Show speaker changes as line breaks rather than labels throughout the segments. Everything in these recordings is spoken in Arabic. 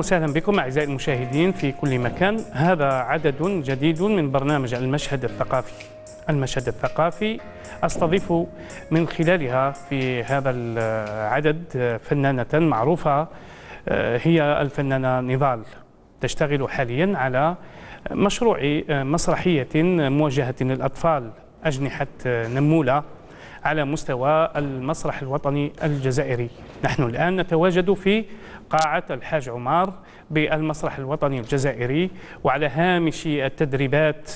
وسهلا بكم أعزائي المشاهدين في كل مكان. هذا عدد جديد من برنامج المشهد الثقافي. المشهد الثقافي أستضيف من خلالها في هذا العدد فنانة معروفة هي الفنانة نضال تشتغل حاليا على مشروع مسرحية موجهه للاطفال أجنحة نمولة. على مستوى المسرح الوطني الجزائري. نحن الآن نتواجد في قاعة الحاج عمار بالمسرح الوطني الجزائري وعلى هامش التدريبات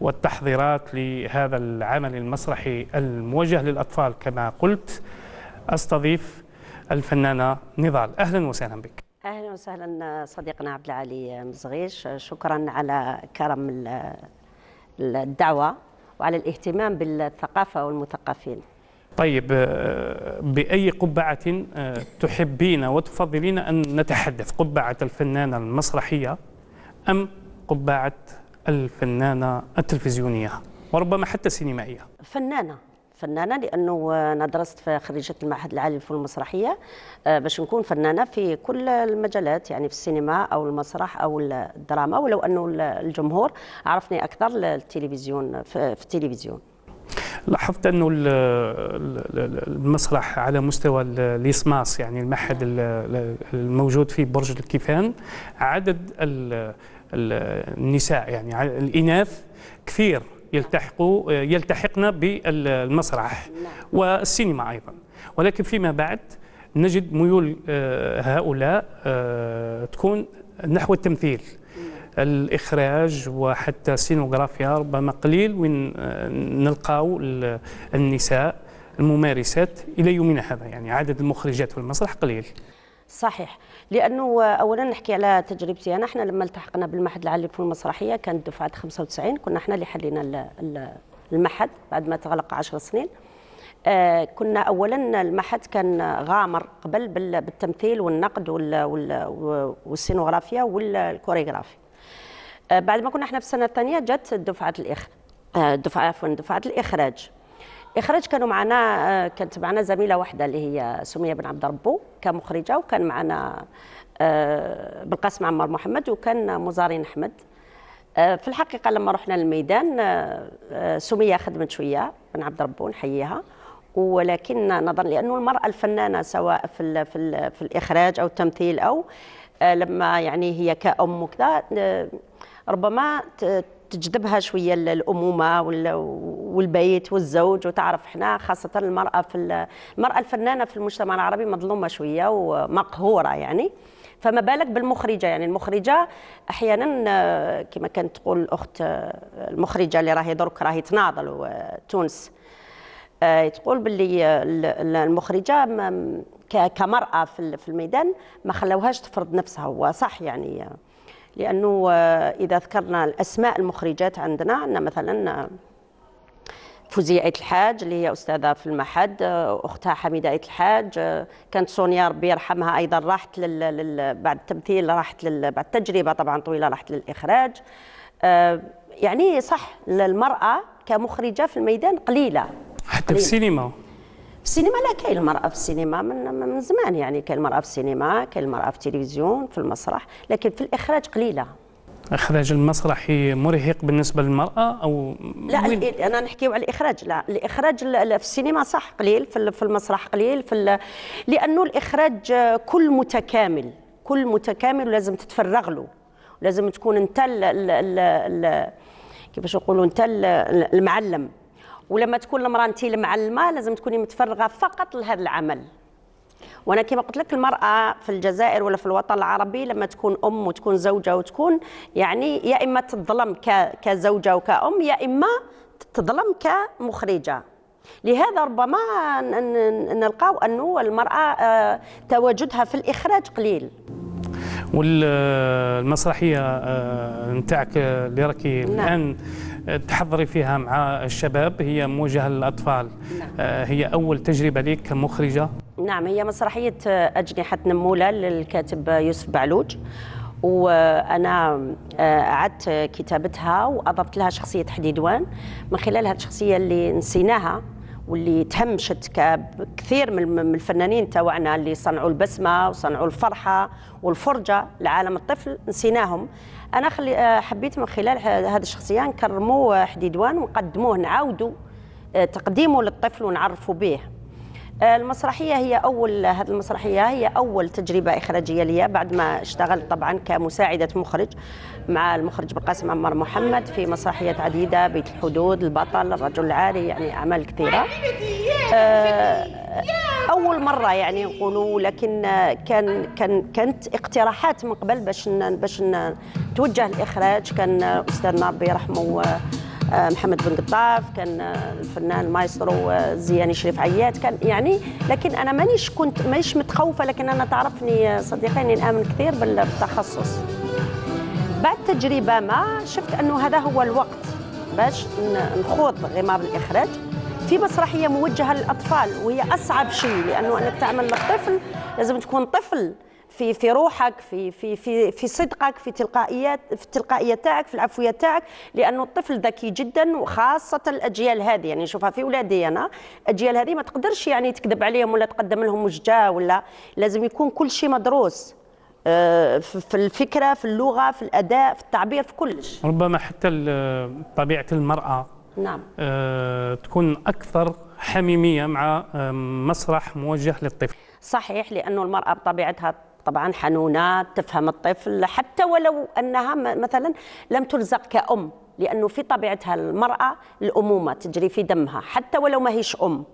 والتحضيرات لهذا العمل المسرحي الموجه للأطفال. كما قلت أستضيف الفنانة نضال. أهلا وسهلا بك.
أهلا وسهلا صديقنا عبد العالي مزغيش. شكرا على كرم الدعوة. وعلى الاهتمام بالثقافة والمثقفين.
طيب بأي قبعة تحبين وتفضلين أن نتحدث؟ قبعة الفنانة المسرحية أم قبعة الفنانة التلفزيونية؟ وربما حتى السينمائية
فنانة. فنانة لأنه أنا درست في خريجة المعهد العالي للفنون المسرحية باش نكون فنانة في كل المجالات يعني في السينما أو المسرح أو الدراما ولو أنه الجمهور عرفني أكثر التلفزيون في التلفزيون.
لاحظت أنه المسرح على مستوى الإسماس يعني المعهد الموجود في برج الكيفان عدد النساء يعني الإناث كثير. يلتحقوا يلتحقن بالمسرح والسينما أيضا. ولكن فيما بعد نجد ميول هؤلاء تكون نحو التمثيل. الإخراج وحتى السينوغرافيا ربما قليل وين نلقاو النساء الممارسات إلى يومنا هذا. يعني عدد المخرجات في المسرح قليل.
صحيح. لأنه اولا نحكي على تجربتي أنا. إحنا لما التحقنا بالمعهد العالي للفنون المسرحية كانت دفعة 95 كنا إحنا اللي حلينا المعهد بعد ما تغلق 10 سنين. آه كنا اولا المعهد كان غامر قبل بالتمثيل والنقد والسينوغرافيا والكوريغرافي آه بعد ما كنا إحنا في السنة الثانية جت دفعة الاخ دفعة عفوا دفعة الإخراج. إخراج كانوا معنا كانت معنا زميلة واحدة اللي هي سمية بن عبد ربو كمخرجة وكان معنا بالقاسم عمار محمد وكان مزارين أحمد. في الحقيقة لما رحنا للميدان سمية خدمت شوية بن عبد ربو نحييها. ولكن نظرا لأنه المرأة الفنانة سواء في ال في, ال في الإخراج أو التمثيل أو لما يعني هي كأم وكذا ربما تجذبها شوية الأمومة والبيت والزوج وتعرف إحنا خاصة المرأة في المرأة الفنانة في المجتمع العربي مظلومة شوية ومقهورة يعني. فما بالك بالمخرجة يعني المخرجة أحيانا كما كانت تقول الأخت المخرجة اللي راهي درك راهي تناضل تونس. تقول باللي المخرجة كمرأة في الميدان ما خلوهاش تفرض نفسها وصح يعني لأنه إذا ذكرنا الأسماء المخرجات عندنا عندنا مثلا فوزية ايت الحاج اللي هي أستاذة في المعهد أختها حميدة ايت الحاج كانت سونيا ربي يرحمها أيضا راحت لل... لل... بعد التمثيل راحت لل... بعد تجربه طبعا طويلة راحت للإخراج. يعني صح المراه كمخرجة في الميدان قليلة.
حتى في السينما.
في السينما لا كاين المرأة في السينما من من زمان يعني كاين المرأة في السينما كاين المرأة في التلفزيون في المسرح لكن في الإخراج قليلة
إخراج المسرحي مرهق بالنسبة للمرأة أو
لا وين؟ أنا نحكيو على الإخراج لا الإخراج في السينما صح قليل في المسرح قليل في لأنه الإخراج كل متكامل كل متكامل ولازم تتفرغ له لازم تكون أنت ال ال ال كيفاش يقولوا أنت المعلم ولما تكون المرأة أنت المعلمه لازم تكوني متفرغة فقط لهذا العمل. وأنا كما قلت لك المرأة في الجزائر ولا في الوطن العربي لما تكون أم وتكون زوجة وتكون يعني يا إما تظلم كزوجة وكأم يا إما تظلم كمخرجة. لهذا ربما نلقاو أنه المرأة تواجدها في الإخراج قليل.
والمسرحية نتاعك اللي راكي الآن تحضري فيها مع الشباب هي موجهة للأطفال. نعم. هي أول تجربة لك كمخرجة؟
نعم هي مسرحية أجنحة نمولة للكاتب يوسف بعلوج. وأنا أعدت كتابتها وأضفت لها شخصية حديدوان. من خلال هذه الشخصية اللي نسيناها واللي تهمشت كثير من الفنانين تاوعنا اللي صنعوا البسمة وصنعوا الفرحة والفرجة لعالم الطفل نسيناهم. أنا خلي آه، حبيت من خلال هذه الشخصية نكرموه حديدوان ونقدموه نعاودوا آه، تقديمه للطفل ونعرفوا به آه، المسرحية هي أول هذه المسرحية هي أول تجربة إخراجية لي بعد ما اشتغلت طبعا كمساعدة مخرج. مع المخرج بالقاسم عمار محمد في مسرحيات عديدة بيت الحدود البطل الرجل العاري يعني أعمال كثيرة. آه، أول مرة يعني نقولوا لكن كان كان كانت اقتراحات من قبل باش باش نتوجه الإخراج. كان أستاذنا ربي يرحمه آه، محمد بن قطاف كان آه، الفنان المايسترو زياني شريف عيات كان يعني لكن أنا مانيش كنت مانيش متخوفة لكن أنا تعرفني صديقي اني نأمن كثير بالتخصص. بعد تجربة ما شفت أنه هذا هو الوقت باش نخوض غمار الإخراج في مسرحية موجهة للأطفال وهي أصعب شيء لأنه أنك تعمل للطفل لازم تكون طفل في في روحك في في في في صدقك في تلقائيات في التلقائيه تاعك في العفوية تاعك لأنه الطفل ذكي جدا وخاصة الأجيال هذه. يعني نشوفها في ولادي أنا الأجيال هذه ما تقدرش يعني تكذب عليهم ولا تقدم لهم وججه ولا لازم يكون كل شيء مدروس. في الفكرة في اللغة في الأداء في التعبير في كلش.
ربما حتى طبيعة المرأة
نعم.
أه تكون أكثر حميمية مع آه، مسرح موجه للطفل.
صحيح لأنه المرأة بطبيعتها طبعا حنونات تفهم الطفل حتى ولو أنها مثلا لم ترزق كأم لأنه في طبيعتها المرأة الأمومة تجري في دمها حتى ولو ما هيش أم.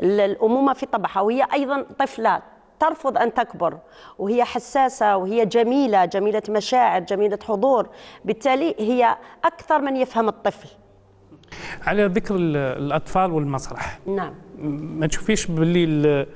الأمومة في طبعها وهي أيضا طفلة ترفض أن تكبر. وهي حساسة وهي جميلة جميلة مشاعر جميلة حضور. بالتالي هي أكثر من يفهم الطفل.
على ذكر الأطفال والمسرح.
نعم.
ما تشوفيش باللي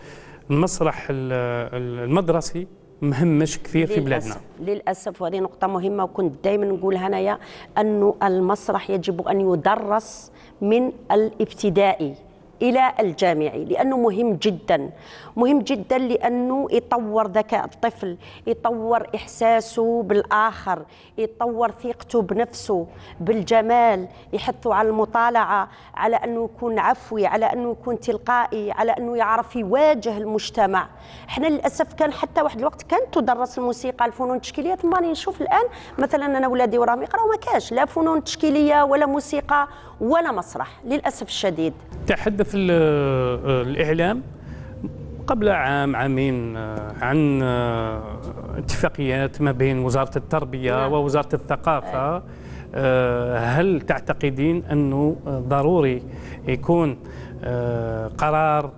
المسرح المدرسي مهمش كثير في بلادنا؟
للأسف وهذه نقطة مهمة وكنت دائما نقولها انايا انه المسرح يجب أن يدرس من الابتدائي. إلى الجامعي لأنه مهم جدا. مهم جدا لأنه يطور ذكاء الطفل يطور إحساسه بالآخر يطور ثقته بنفسه بالجمال يحثه على المطالعة على أنه يكون عفوي على أنه يكون تلقائي على أنه يعرف يواجه المجتمع. إحنا للأسف كان حتى واحد الوقت كانت تدرس الموسيقى الفنون التشكيلية ثم نشوف الآن مثلا أنا ولادي وراهم يقرأوا ما كاش لا فنون تشكيلية ولا موسيقى ولا مسرح للأسف الشديد.
تحدث الإعلام قبل عام عامين آه، عن آه، اتفاقيات ما بين وزارة التربية نعم. ووزارة الثقافة. آه، هل تعتقدين أنه ضروري يكون قرار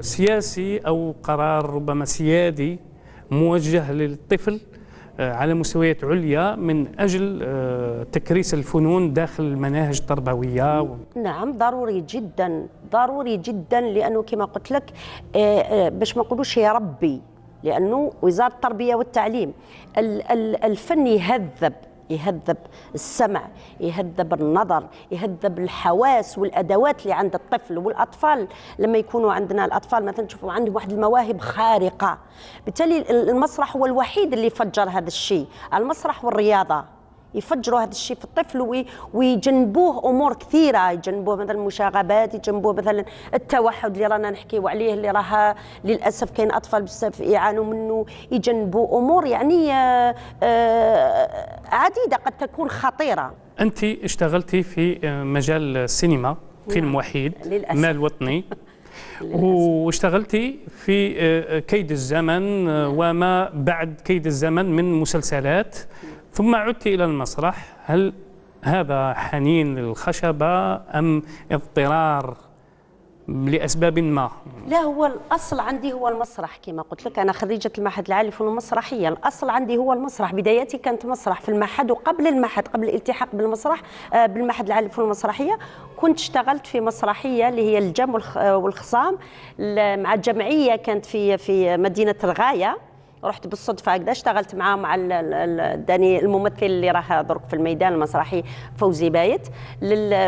سياسي أو قرار ربما سيادي موجه للطفل؟ آه، على مستويات عليا من أجل آه، تكريس الفنون داخل المناهج التربوية.
نعم ضروري جدا ضروري جدا لأنه كما قلت لك آه، باش ما نقولوش يا ربي لأنه وزارة التربية والتعليم الفن يهذب يهذب السمع يهذب النظر يهذب الحواس والأدوات اللي عند الطفل والأطفال. لما يكونوا عندنا الأطفال مثلا تشوفوا عندهم واحد المواهب خارقة. بالتالي المسرح هو الوحيد اللي فجر هذا الشيء المسرح والرياضة. يفجروا هذا الشيء في الطفل ويجنبوه أمور كثيرة. يجنبوه مثلا المشاغبات يجنبوه مثلا التوحد اللي رانا نحكيو عليه اللي راه للأسف كاين أطفال بزاف يعانوا منه. يجنبوا أمور يعني آه، آه، عديدة قد تكون خطيرة.
أنت اشتغلتي في مجال السينما فيلم نعم. وحيد للأسف. مال وطني. واشتغلتي في آه، كيد الزمن وما بعد كيد الزمن من مسلسلات. ثم عدت إلى المسرح. هل هذا حنين للخشبة أم اضطرار لأسباب ما؟
لا هو الأصل عندي هو المسرح كما قلت لك. أنا خريجة المعهد العالي للفنون المسرحية. الأصل عندي هو المسرح. بدايتي كانت مسرح في المعهد وقبل المعهد قبل الالتحاق بالمسرح آه، بالمعهد العالي للفنون المسرحية. كنت اشتغلت في مسرحية اللي هي الجم والخصام. مع جمعية كانت في في مدينة الغاية. رحت بالصدفة هكذا اشتغلت معاه مع داني الممثل اللي راه درك في الميدان المسرحي فوزي بايت.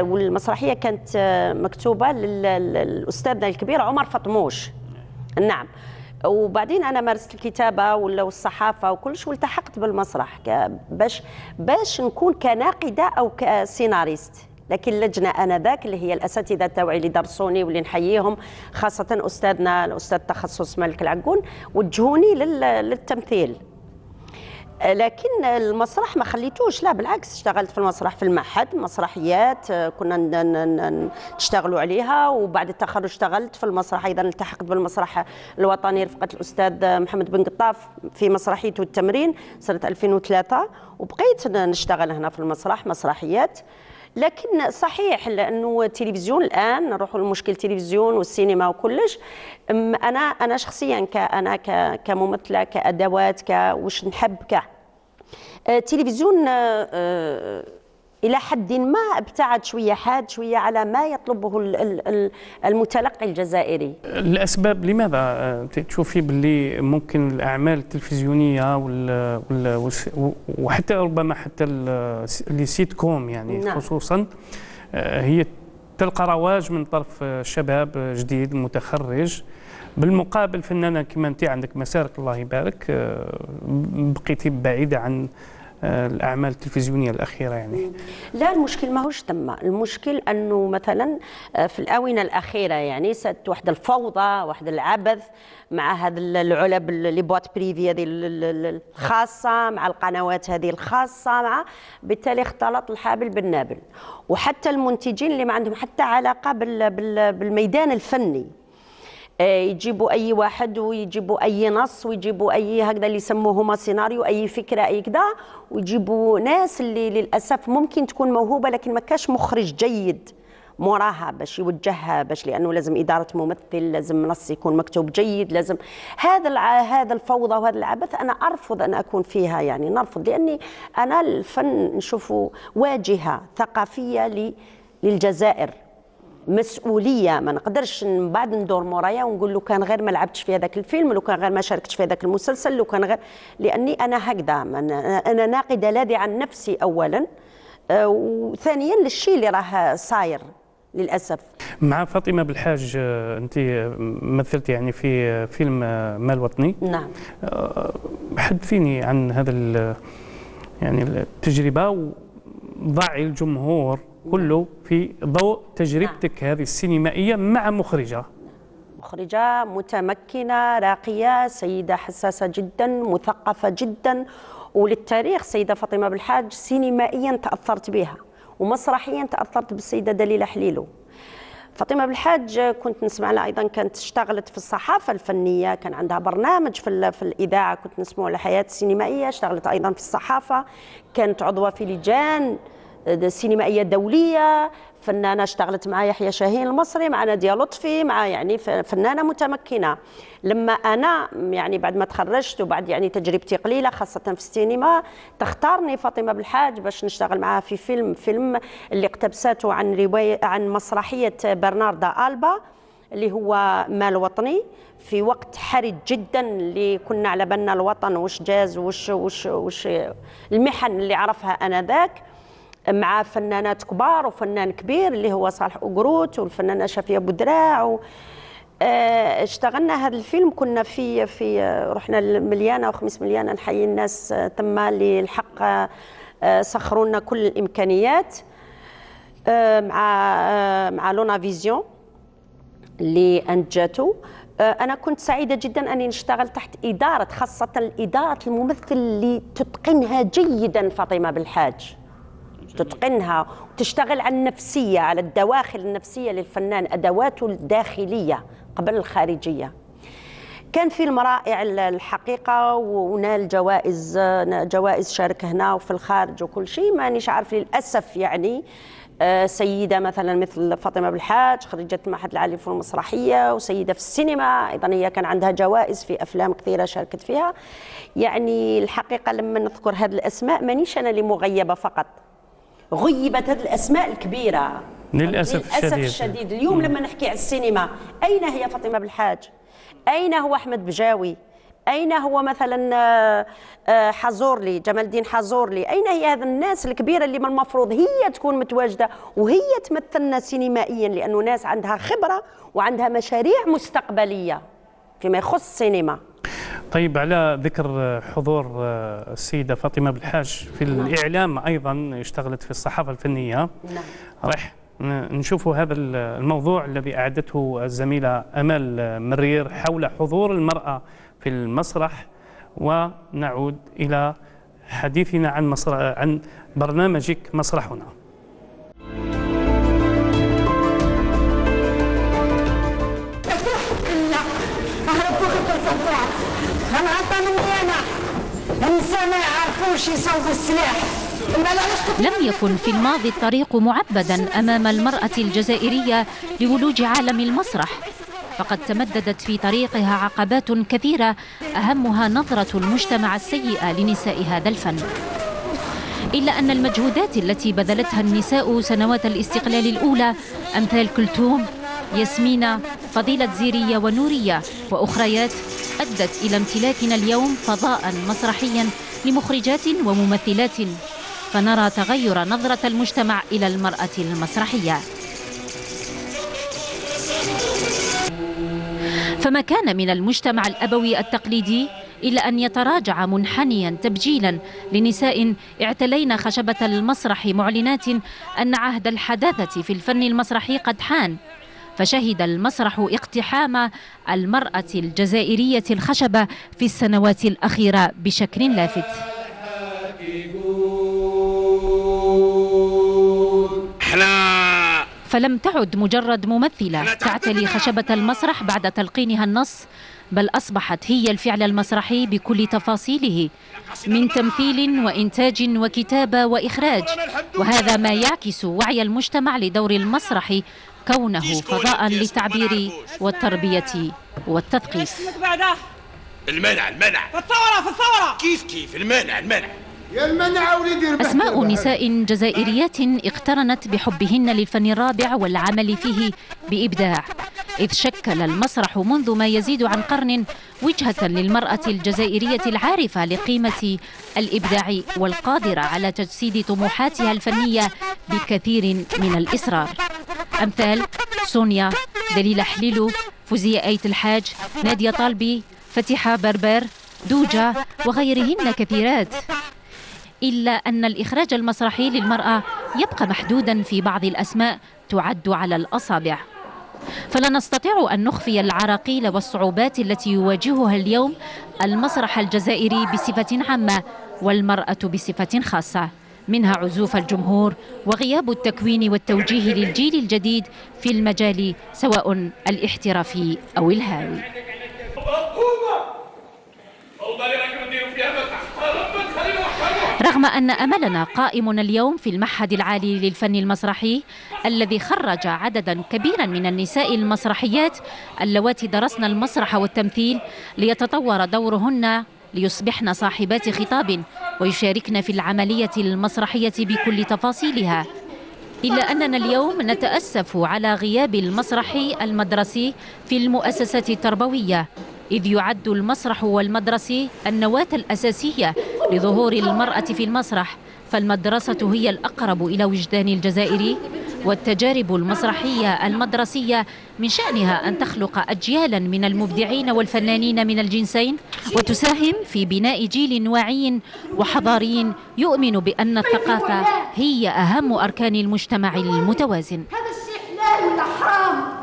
والمسرحية كانت مكتوبة للاستاذنا الكبير عمر فطموش. نعم. وبعدين أنا مارست الكتابة والصحافة وكلش والتحقت بالمسرح باش باش نكون كناقدة أو كسيناريست. لكن اللجنه آنذاك اللي هي الأساتذة تاوعي اللي درسوني واللي نحييهم خاصة أستاذنا الأستاذ تخصص ملك العقون وجهوني للتمثيل. لكن المسرح ما خليتوش لا بالعكس اشتغلت في المسرح في المعهد مسرحيات كنا نشتغلوا عليها وبعد التخرج اشتغلت في المسرح أيضا التحقت بالمسرح الوطني رفقة الأستاذ محمد بن قطاف في مسرحيته التمرين سنة 2003 وبقيت نشتغل هنا في المسرح مسرحيات. لكن صحيح لأنه التلفزيون الآن نروحوا لمشكل التلفزيون والسينما وكلش. أنا أنا شخصيا كانا كممثلة كأدوات كوش نحب ك. التلفزيون آه، آه، إلى حد ما ابتعد شوية حاد شوية على ما يطلبه المتلقي الجزائري.
الأسباب لماذا؟ آه، تشوفي باللي ممكن الأعمال التلفزيونية وحتى ربما حتى les sitcoms يعني نعم. خصوصا هي تلقى رواج من طرف شباب جديد متخرج. بالمقابل فنانة كما أنت عندك مسارك الله يبارك بقيتي بعيدة عن آه، الأعمال التلفزيونية الأخيرة يعني.
لا المشكل ماهوش تم المشكل أنه مثلا آه، في الآونة الأخيرة يعني صارت واحد الفوضى واحد العبث مع هذا العلب les boîtes privées هذه الخاصة مع القنوات هذه الخاصة مع بالتالي اختلط الحابل بالنابل. وحتى المنتجين اللي ما عندهم حتى علاقة بالميدان الفني. آه، يجيبوا أي واحد ويجيبوا أي نص ويجيبوا أي هكذا اللي يسموهما سيناريو أي فكرة أي كذا ويجيبوا ناس اللي للأسف ممكن تكون موهوبة لكن ما كاش مخرج جيد موراها باش يوجهها باش لأنه لازم إدارة ممثل لازم نص يكون مكتوب جيد لازم هذا الع... هذا الفوضى وهذا العبث أنا أرفض أن أكون فيها يعني نرفض لأني أنا الفن نشوفه واجهة ثقافية ل... للجزائر. مسؤولية. ما نقدرش من بعد ندور مورايا ونقول له كان غير ما لعبتش في هذاك الفيلم لو كان غير ما شاركتش في هذاك المسلسل لو كان غير لأني أنا هكذا أنا ناقدة لاذي عن نفسي اولا. آه، وثانيا للشيء اللي راه صاير للأسف.
مع فاطمة بالحاج آه، انت مثلت يعني في فيلم آه، مال وطني.
نعم.
حدثيني عن هذا يعني التجربة وضعي الجمهور كله في ضوء تجربتك هذه السينمائية مع مخرجة.
مخرجة متمكنة راقية سيدة حساسة جدا مثقفة جدا. وللتاريخ سيدة فاطمة بالحاج سينمائيا تأثرت بها ومسرحيا تأثرت بالسيدة دليلة حليلو. فاطمة بالحاج كنت نسمع لها أيضا كانت اشتغلت في الصحافة الفنية كان عندها برنامج في, في الإذاعة كنت نسمعه لحياة السينمائية اشتغلت أيضا في الصحافة. كانت عضوة في لجان سينمائيه دوليه فنانه اشتغلت مع يحيى شاهين المصري مع ناديه لطفي مع يعني فنانه متمكنه لما أنا يعني بعد ما تخرجت وبعد يعني تجربتي قليلة خاصة في السينما تختارني فاطمة بالحاج باش نشتغل معها في فيلم فيلم اللي اقتبسته عن رواية عن مسرحية برناردا ألبا اللي هو مال وطني. في وقت حرج جدا اللي كنا على بالنا الوطن وش جاز وش وش وش المحن اللي عرفها آنذاك. مع فنانات كبار وفنان كبير اللي هو صالح أقروت والفنانة شافية بودراع و آه، اشتغلنا هذا الفيلم. كنا في في رحنا لمليانه وخميس مليانه نحيي الناس آه، تم للحق آه، سخروا لنا كل الإمكانيات مع مع لونا فيزيون اللي انجته أنا كنت سعيدة جدا أني نشتغل تحت إدارة خاصة اداره الممثل اللي تتقنها جيدا فاطمة بالحاج. تتقنها وتشتغل على النفسية على الدواخل النفسية للفنان أدواته الداخلية قبل الخارجية. كان فيلم رائع الحقيقة ونال جوائز جوائز شارك هنا وفي الخارج وكل شيء. مانيش عارف للأسف يعني آه، سيدة مثلا مثل فاطمة بالحاج خريجة معهد العالي في المسرحية وسيدة في السينما. أيضا هي كان عندها جوائز في أفلام كثيرة شاركت فيها. يعني الحقيقة لما نذكر هذه الأسماء مانيش أنا اللي مغيبة فقط. غيبت هذه الأسماء الكبيرة.
للأسف, للأسف الشديد.
الشديد. اليوم لما نحكي على السينما أين هي فاطمة بالحاج أين هو أحمد بجاوي؟ أين هو مثلا آه، آه، حزورلي جمال الدين حزورلي؟ أين هي هذه الناس الكبيرة اللي من المفروض هي تكون متواجدة وهي تمثلنا سينمائيا؟ لأنه ناس عندها خبرة وعندها مشاريع مستقبلية فيما يخص السينما.
طيب على ذكر حضور آه، السيدة فاطمة بالحاج في الإعلام أيضا اشتغلت في الصحافة الفنية.
نعم.
راح نشوف هذا الموضوع الذي أعدته الزميلة أمال مرير حول حضور المرأة في المسرح. ونعود إلى حديثنا عن عن برنامجك مسرحنا.
ما يعرفوش يصوبوا السلاح.
لم يكن في الماضي الطريق معبدا أمام المرأة الجزائرية لولوج عالم المسرح. فقد تمددت في طريقها عقبات كثيرة أهمها نظرة المجتمع السيئة لنساء هذا الفن. إلا أن المجهودات التي بذلتها النساء سنوات الاستقلال الأولى أمثال كلثوم ياسمينة فضيلة زيرية ونورية وأخريات أدت إلى امتلاكنا اليوم فضاء مسرحيا لمخرجات وممثلات فنرى تغير نظرة المجتمع إلى المرأة المسرحية. فما كان من المجتمع الأبوي التقليدي إلا أن يتراجع منحنيا تبجيلا لنساء اعتلين خشبة المسرح معلنات أن عهد الحداثة في الفن المسرحي قد حان. فشهد المسرح اقتحام المرأة الجزائرية الخشبة في السنوات الأخيرة بشكل لافت. فلم تعد مجرد ممثلة تعتلي خشبة المسرح بعد تلقينها النص بل أصبحت هي الفعل المسرحي بكل تفاصيله من تمثيل وإنتاج وكتابة وإخراج. وهذا ما يعكس وعي المجتمع لدور المسرح كونه فضاء للتعبير والتربية والتثقيف.
المنع المنع.
في الثورة في الثورة
كيف كيف؟ المنع المنع.
يا المنع وليدي
أسماء نساء جزائريات اقترنت بحبهن للفن الرابع والعمل فيه بإبداع. إذ شكل المسرح منذ ما يزيد عن قرن وجهة للمرأة الجزائرية العارفة لقيمة الإبداع والقادرة على تجسيد طموحاتها الفنية بكثير من الإصرار. أمثال سونيا دليل حليلو فوزية أيت الحاج نادية طالبي فتيحة بربر دوجة وغيرهن كثيرات. إلا أن الإخراج المسرحي للمرأة يبقى محدودا في بعض الأسماء تعد على الأصابع. فلا نستطيع أن نخفي العراقيل والصعوبات التي يواجهها اليوم المسرح الجزائري بصفة عامة والمرأة بصفة خاصة. منها عزوف الجمهور وغياب التكوين والتوجيه للجيل الجديد في المجال سواء الاحترافي أو الهاوي. رغم أن أملنا قائم اليوم في المعهد العالي للفن المسرحي الذي خرج عددا كبيرا من النساء المسرحيات اللواتي درسن المسرح والتمثيل ليتطور دورهن ليصبحن صاحبات خطاب ويشاركن في العملية المسرحية بكل تفاصيلها. إلا أننا اليوم نتأسف على غياب المسرح المدرسي في المؤسسات التربوية إذ يعد المسرح والمدرسي النواة الأساسية لظهور المرأة في المسرح فالمدرسة هي الأقرب إلى وجدان الجزائري. والتجارب المسرحية المدرسية من شأنها أن تخلق أجيالا من المبدعين والفنانين من الجنسين وتساهم في بناء جيل واعي وحضاري يؤمن بأن الثقافة هي أهم أركان المجتمع المتوازن.
هذا الشيء حلال ولا حرام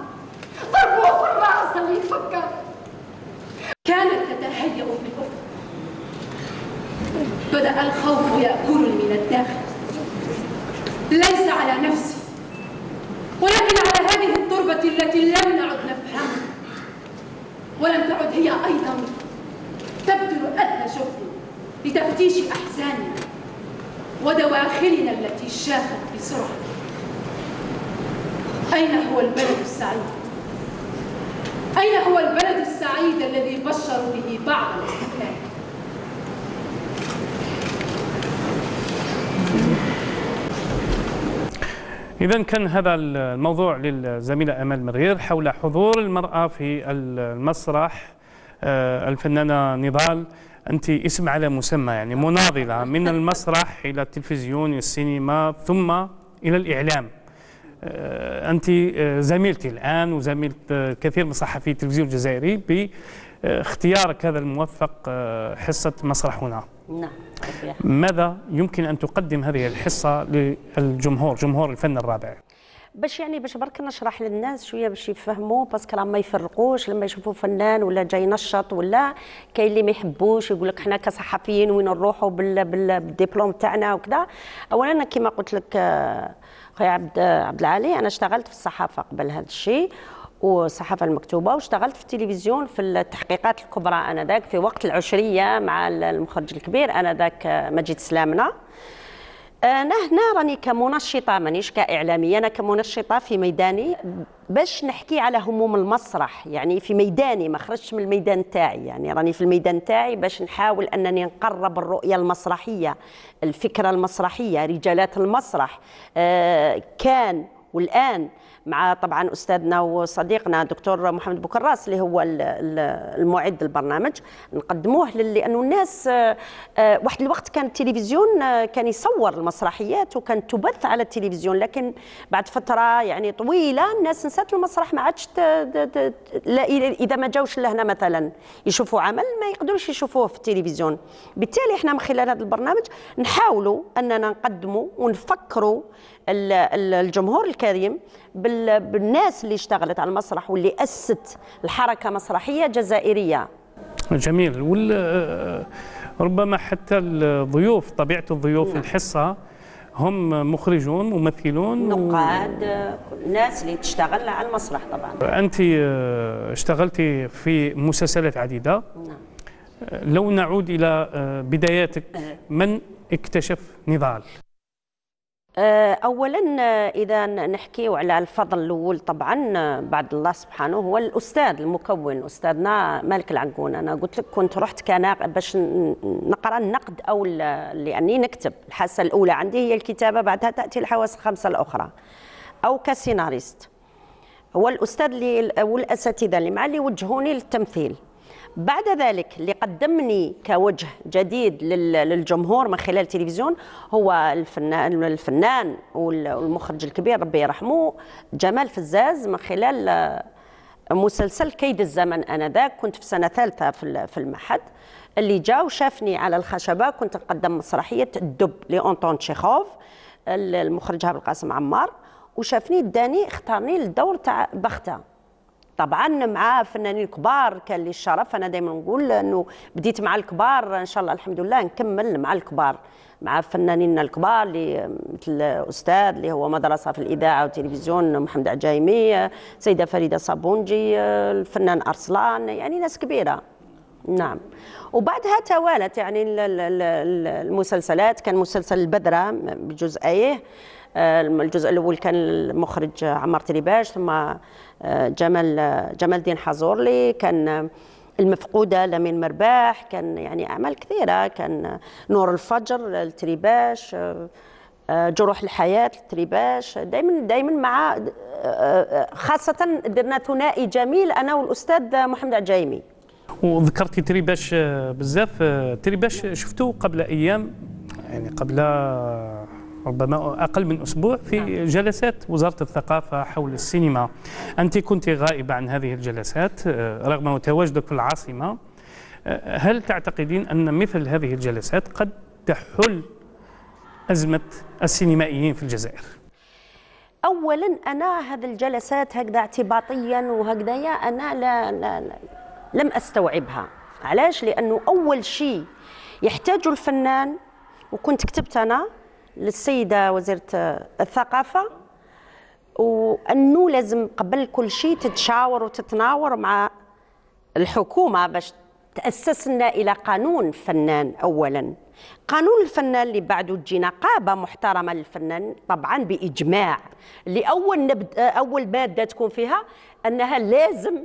كانت تتهيأ في الأفق. بدأ الخوف يأكلني من الداخل. ليس على نفسي. التربة التي لم نعد نفهمها ولم تعد هي أيضا تبذل أدنى جهد لتفتيش أحزاننا ودواخلنا التي شاخت بسرعة أين هو البلد السعيد؟ أين هو البلد السعيد الذي بشروا به بعض الاستقلال؟
إذا كان هذا الموضوع للزميلة أمل مرير حول حضور المرأة في المسرح آه، الفنانة نضال. أنت اسم على مسمى يعني مناضلة من المسرح إلى التلفزيون السينما ثم إلى الإعلام. آه، أنت آه، زميلتي الآن وزميلة كثير من صحفي التلفزيون الجزائري اختيارك هذا الموفق آه، حصة مسرح هنا.
نعم
ماذا يمكن أن تقدم هذه الحصة للجمهور جمهور الفن الرابع؟
باش يعني باش برك نشرح للناس شوية باش يفهموا باسكو راه ما يفرقوش لما يشوفوا فنان ولا جاي ينشط ولا كاين اللي ما يحبوش يقول لك حنا كصحفيين وين نروحوا بال بال بالدبلوم تاعنا وكذا. اولا كما قلت لك آه، خويا عبد عبد العالي أنا اشتغلت في الصحافة قبل هذا الشيء. والصحافة المكتوبة واشتغلت في التلفزيون في التحقيقات الكبرى آنذاك في وقت العشرية مع المخرج الكبير آنذاك آه، مجيد سلامنا. أنا هنا راني كمنشطة مانيش كإعلامية أنا كمنشطة في ميداني باش نحكي على هموم المسرح يعني في ميداني ما خرجتش من الميدان تاعي يعني راني في الميدان تاعي باش نحاول أنني نقرب الرؤية المسرحية الفكرة المسرحية رجالات المسرح. آه كان والآن مع طبعا أستاذنا وصديقنا دكتور محمد بوكراس اللي هو المعد البرنامج. نقدموه لأنه الناس آه، آه، واحد الوقت كان التلفزيون آه، كان يصور المسرحيات وكان تبث على التلفزيون لكن بعد فترة يعني طويلة الناس نسات المسرح ما عادش إذا ما جاوش لهنا مثلا يشوفوا عمل ما يقدروش يشوفوه في التلفزيون. بالتالي إحنا من خلال هذا البرنامج نحاولوا أننا نقدموا ونفكروا الجمهور الكريم بالناس اللي اشتغلت على المسرح واللي أسست الحركة مسرحية جزائرية
جميل وال ربما حتى الضيوف طبيعة الضيوف نعم. الحصة هم مخرجون ممثلون
نقاد و... الناس اللي تشتغل على المسرح طبعا
أنت اشتغلتي في مسلسلات عديدة نعم. لو نعود إلى بداياتك أه. من اكتشف نضال
آه، اولا آه، إذا نحكي على الفضل الأول طبعا آه، بعد الله سبحانه هو الأستاذ المكون أستاذنا مالك العنقون أنا قلت لك كنت رحت كان باش نقرأ النقد أو لأني نكتب. الحاسة الأولى عندي هي الكتابة بعدها تأتي الحواس الخمسه الأخرى. أو كسيناريست. هو الأستاذ اللي والأساتذة اللي معي اللي وجهوني للتمثيل. بعد ذلك اللي قدمني كوجه جديد للجمهور من خلال التلفزيون هو الفنان الفنان والمخرج الكبير ربي يرحمه جمال فزاز من خلال آه، مسلسل كيد الزمن آنذاك. كنت في سنة ثالثة في المعهد. اللي جا وشافني على الخشبة كنت نقدم مسرحية الدب لأنطون تشيخوف المخرج هاب القاسم عمار. وشافني اداني اختارني للدور تاع بختة. طبعا مع فنانين كبار كان لي الشرف. أنا دائما نقول إنه بديت مع الكبار إن شاء الله الحمد لله نكمل مع الكبار مع فنانينا الكبار اللي مثل أستاذ اللي هو مدرسة في الإذاعة والتلفزيون محمد عجايمي سيدة فريدة صابونجي الفنان أرسلان يعني ناس كبيرة. نعم. وبعدها توالت يعني المسلسلات. كان مسلسل البذرة بجزئيه. الجزء الأول كان المخرج عمار تريباش ثم آه، جمال جمال الدين حزورلي كان المفقودة لمين مرباح كان يعني أعمال كثيرة كان نور الفجر التريباش آه، آه، جروح الحياة التريباش دائما دائما مع خاصة درنا ثنائي جميل أنا والأستاذ محمد عجايمي.
وذكرتي تريباش بزاف تريباش شفتوه قبل أيام؟ يعني قبل ربما أقل من أسبوع في نعم. جلسات وزارة الثقافة حول السينما أنت كنت غائبة عن هذه الجلسات آه، رغم تواجدك في العاصمة آه، هل تعتقدين أن مثل هذه الجلسات قد تحل أزمة السينمائيين في الجزائر؟
اولا أنا هذه الجلسات هكذا اعتباطيا وهكذا أنا لا, لا, لا لم أستوعبها علاش لأنه أول شيء يحتاج الفنان وكنت كتبت أنا للسيدة وزيرة الثقافة وأنه لازم قبل كل شيء تتشاور وتتناور مع الحكومة باش تأسس لنا إلى قانون فنان اولا. قانون الفنان اللي بعده تجي نقابه محترمة للفنان طبعا بإجماع. اللي اول أول مادة تكون فيها أنها لازم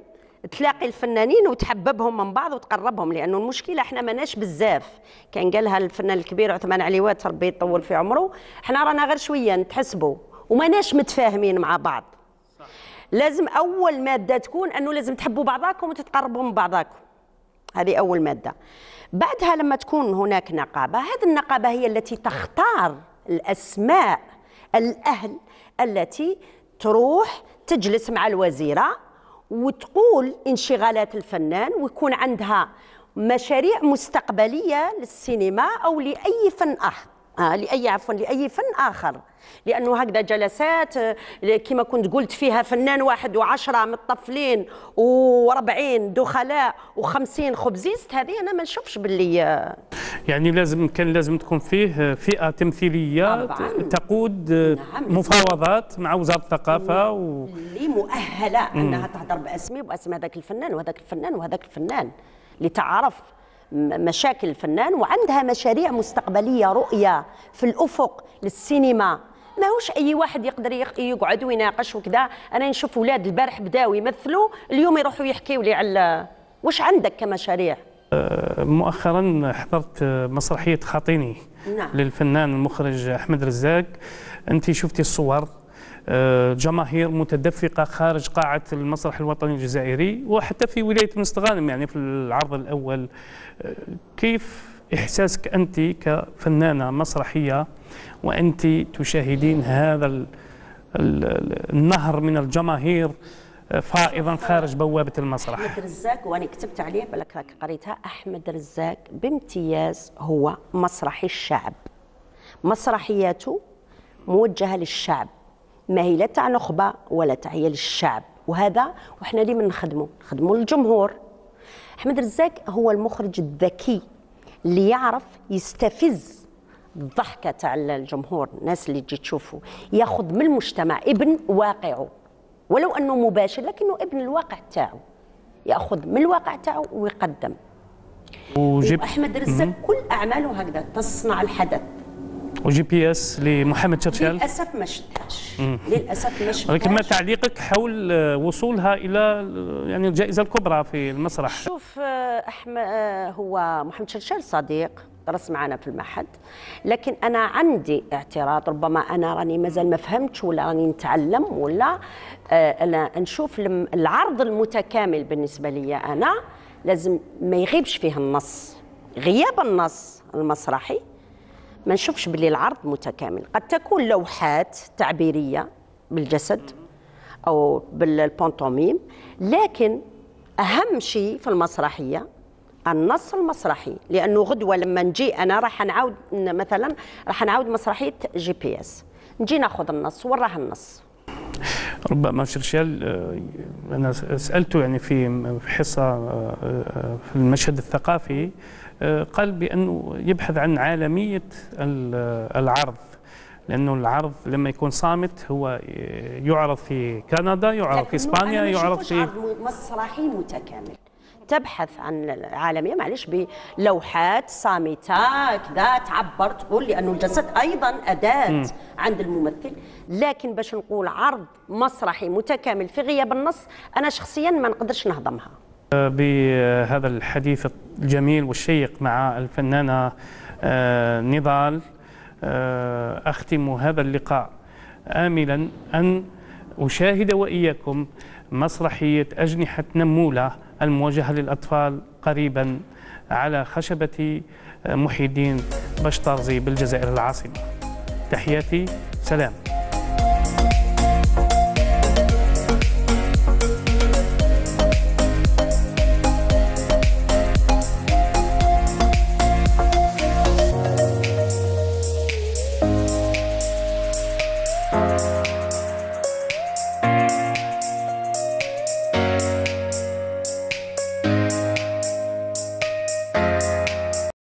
تلاقي الفنانين وتحببهم من بعض وتقربهم لأنه المشكلة إحنا ماناش بزاف. كان قالها الفنان الكبير عثمان عليوات ربي يطول في عمره. إحنا رانا غير شوية نتحسبوا وماناش متفاهمين مع بعض. لازم أول مادة تكون أنه لازم تحبوا بعضاكم وتتقربوا من بعضاكم. هذه أول مادة. بعدها لما تكون هناك نقابة هذه النقابة هي التي تختار الأسماء الأهل التي تروح تجلس مع الوزيرة وتقول انشغالات الفنان ويكون عندها مشاريع مستقبلية للسينما أو لأي فن آخر. آه لأي عفوا لأي فن آخر لأنه هكذا جلسات آه، كما كنت قلت فيها فنان واحد وعشرة متطفلين و40 دخلاء و50 خبزيست هذه أنا ما نشوفش باللي آه،
يعني لازم كان لازم تكون فيه فئة تمثيلية
طبعاً.
تقود
نعم.
مفاوضات مع وزارة الثقافة و...
اللي مؤهله أنها تهضر بأسمي وباسم هذاك الفنان وهذاك الفنان وهذاك الفنان لتعرف مشاكل الفنان وعندها مشاريع مستقبلية رؤية في الأفق للسينما. ماهوش أي واحد يقدر يق- يقعد ويناقش وكذا. أنا نشوف أولاد البارح بداو يمثلوا اليوم يروحوا يحكيوا لي على واش عندك كمشاريع؟
مؤخرا حضرت مسرحية خاطيني
نعم.
للفنان المخرج أحمد رزاق. أنت شفتي الصور؟ جماهير متدفقة خارج قاعة المسرح الوطني الجزائري وحتى في ولاية مستغانم يعني في العرض الأول. آه، كيف إحساسك أنت كفنانة مسرحية وأنت تشاهدين هذا ال- ال- النهر من الجماهير آه، فائضا خارج بوابة المسرح؟
أحمد رزاق وأنا كتبت عليه بالك راك قريتها. أحمد رزاق بامتياز هو مسرحي الشعب. مسرحياته موجهة للشعب. ما هي لا تاع نخبة ولا تاع هي للشعب وهذا وحنا اللي من نخدمه نخدمه للجمهور. أحمد رزاق هو المخرج الذكي اللي يعرف يستفز الضحكة تاع الجمهور. الناس اللي تجي تشوفه ياخذ من المجتمع ابن واقعه ولو أنه مباشر لكنه ابن الواقع تاعو. ياخذ من الواقع تاعو ويقدم.
وجيب
احمد رزاق كل أعماله هكذا تصنع الحدث.
وجي بي اس لمحمد شرشال.
للأسف ما شفتهاش. للأسف ما شفتهاش.
ولكن ما تعليقك حول آه، وصولها إلى آه، يعني الجائزة الكبرى في المسرح؟
شوف أحمد هو محمد شرشال صديق درس معنا في المعهد. لكن أنا عندي اعتراض ربما أنا راني مازال ما فهمتش ولا راني نتعلم ولا آه، أنا نشوف العرض المتكامل بالنسبة لي أنا لازم ما يغيبش فيه النص غياب النص المسرحي. ما نشوفش باللي العرض متكامل. قد تكون لوحات تعبيرية بالجسد أو بالبونتوميم لكن أهم شيء في المسرحية النص المسرحي لأنه غدوة لما نجي أنا راح نعاود مثلا راح نعاود مسرحية GPS. نجي ناخذ النص وين راه النص.
ربما شرشال أنا سالته يعني في حصة آه، آه، في المشهد الثقافي قال بانه يبحث عن عالمية ال- العرض لأنه العرض لما يكون صامت هو يعرض في كندا يعرض في
أنا ما
يعرض في
عرض مسرحي متكامل. تبحث عن العالمية معلش بلوحات صامتة كذا تعبر تقول لأنه الجسد أيضا أداة عند الممثل. لكن باش نقول عرض مسرحي متكامل في غياب النص أنا شخصيا ما نقدرش نهضمها.
بهذا الحديث الجميل والشيق مع الفنانة آه، نضال. آه، أختم هذا اللقاء آملا أن أشاهد وإياكم مسرحية أجنحة نمولة الموجهة للأطفال قريبا على خشبة آه، محي الدين بشطرزي بالجزائر العاصمة. تحياتي سلام.